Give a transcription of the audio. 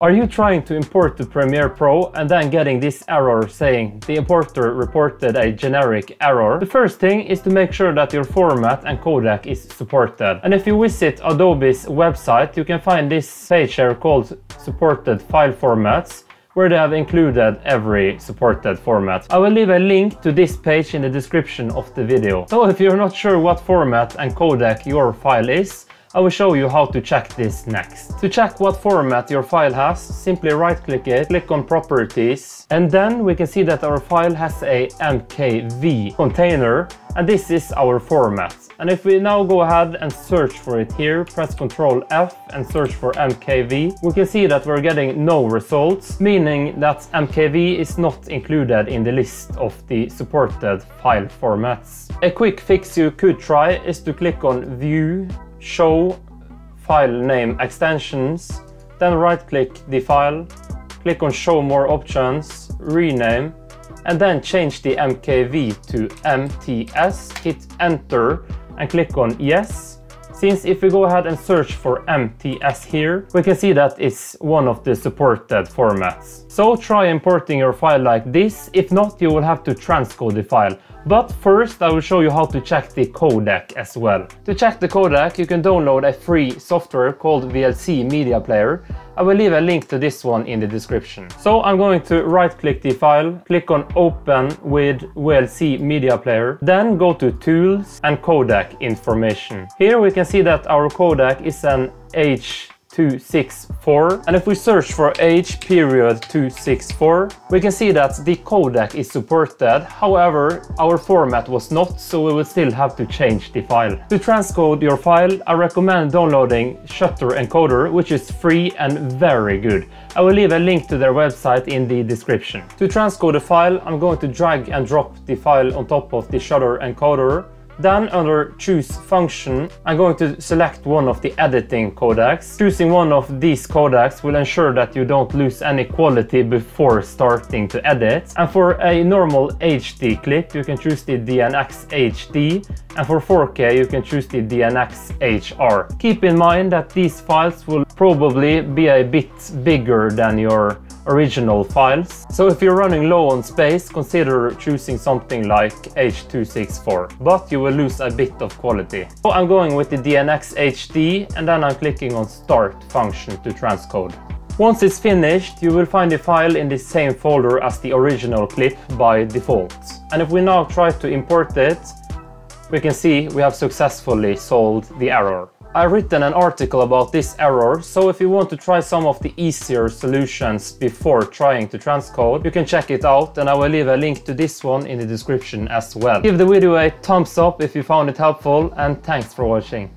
Are you trying to import to Premiere Pro and then getting this error saying the importer reported a generic error? The first thing is to make sure that your format and codec is supported. And if you visit Adobe's website, you can find this page here called supported file formats where they have included every supported format. I will leave a link to this page in the description of the video. So if you're not sure what format and codec your file is, I will show you how to check this next. To check what format your file has, simply right click it, click on properties, and then we can see that our file has a MKV container, and this is our format. And if we now go ahead and search for it here, press Ctrl F and search for MKV, we can see that we're getting no results, meaning that MKV is not included in the list of the supported file formats. A quick fix you could try is to click on View show file name extensions, then right click the file, click on show more options, rename, and then change the MKV to MTS, hit enter and click on yes. Since if we go ahead and search for MTS here, we can see that it's one of the supported formats. So try importing your file like this, if not you will have to transcode the file. But first I will show you how to check the codec as well. To check the codec you can download a free software called VLC Media Player. I will leave a link to this one in the description. So I'm going to right click the file, click on open with VLC Media Player, then go to tools and codec information. Here we can see that our codec is an H 264 and if we search for H period 264 we can see that the codec is supported however our format was not so we will still have to change the file. To transcode your file I recommend downloading Shutter Encoder which is free and very good. I will leave a link to their website in the description. To transcode the file I'm going to drag and drop the file on top of the Shutter Encoder then under choose function, I'm going to select one of the editing codecs. Choosing one of these codecs will ensure that you don't lose any quality before starting to edit. And for a normal HD clip, you can choose the DNX HD. And for 4K, you can choose the DNX HR. Keep in mind that these files will probably be a bit bigger than your original files. So if you're running low on space, consider choosing something like H264, but you will lose a bit of quality. So I'm going with the DNX HD and then I'm clicking on start function to transcode. Once it's finished, you will find the file in the same folder as the original clip by default. And if we now try to import it, we can see we have successfully solved the error. I've written an article about this error, so if you want to try some of the easier solutions before trying to transcode, you can check it out and I will leave a link to this one in the description as well. Give the video a thumbs up if you found it helpful and thanks for watching.